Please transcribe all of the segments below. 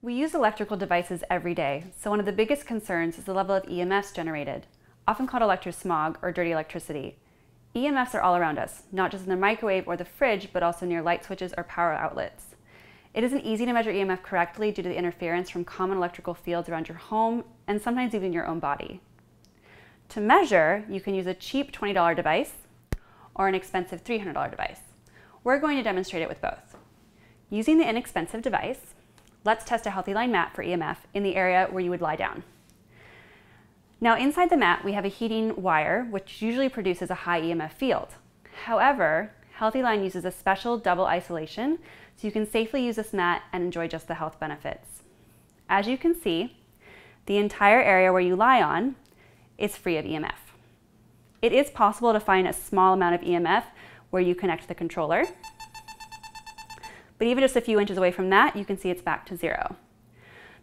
We use electrical devices every day, so one of the biggest concerns is the level of EMFs generated, often called electrosmog or dirty electricity. EMFs are all around us, not just in the microwave or the fridge, but also near light switches or power outlets. It isn't easy to measure EMF correctly due to the interference from common electrical fields around your home and sometimes even your own body. To measure, you can use a cheap $20 device or an expensive $300 device. We're going to demonstrate it with both. Using the inexpensive device, Let's test a HealthyLine mat for EMF in the area where you would lie down. Now inside the mat, we have a heating wire, which usually produces a high EMF field. However, HealthyLine uses a special double isolation, so you can safely use this mat and enjoy just the health benefits. As you can see, the entire area where you lie on is free of EMF. It is possible to find a small amount of EMF where you connect the controller, but even just a few inches away from that, you can see it's back to zero.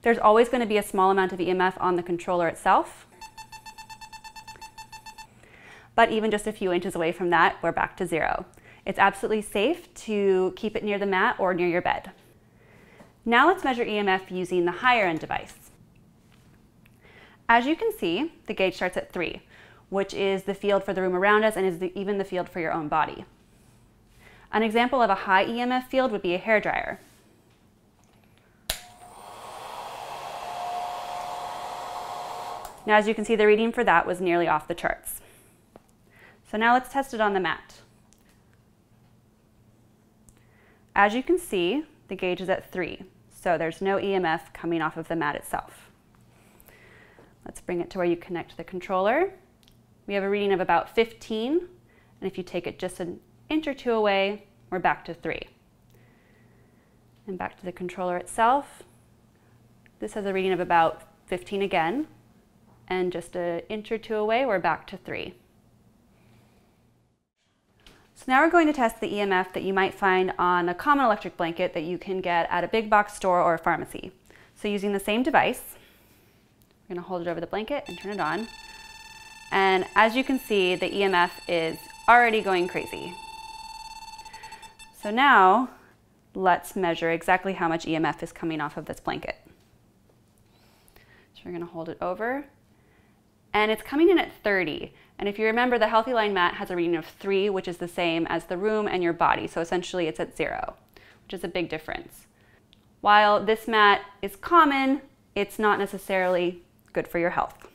There's always going to be a small amount of EMF on the controller itself. But even just a few inches away from that, we're back to zero. It's absolutely safe to keep it near the mat or near your bed. Now let's measure EMF using the higher end device. As you can see, the gauge starts at three, which is the field for the room around us and is the, even the field for your own body. An example of a high EMF field would be a hair dryer. Now as you can see, the reading for that was nearly off the charts. So now let's test it on the mat. As you can see, the gauge is at 3, so there's no EMF coming off of the mat itself. Let's bring it to where you connect the controller. We have a reading of about 15, and if you take it just an inch or two away, we're back to three. And back to the controller itself. This has a reading of about 15 again, and just an inch or two away, we're back to three. So now we're going to test the EMF that you might find on a common electric blanket that you can get at a big box store or a pharmacy. So using the same device, we're gonna hold it over the blanket and turn it on. And as you can see, the EMF is already going crazy. So now let's measure exactly how much EMF is coming off of this blanket. So we're gonna hold it over and it's coming in at 30. And if you remember, the Healthy Line mat has a reading of three, which is the same as the room and your body. So essentially it's at zero, which is a big difference. While this mat is common, it's not necessarily good for your health.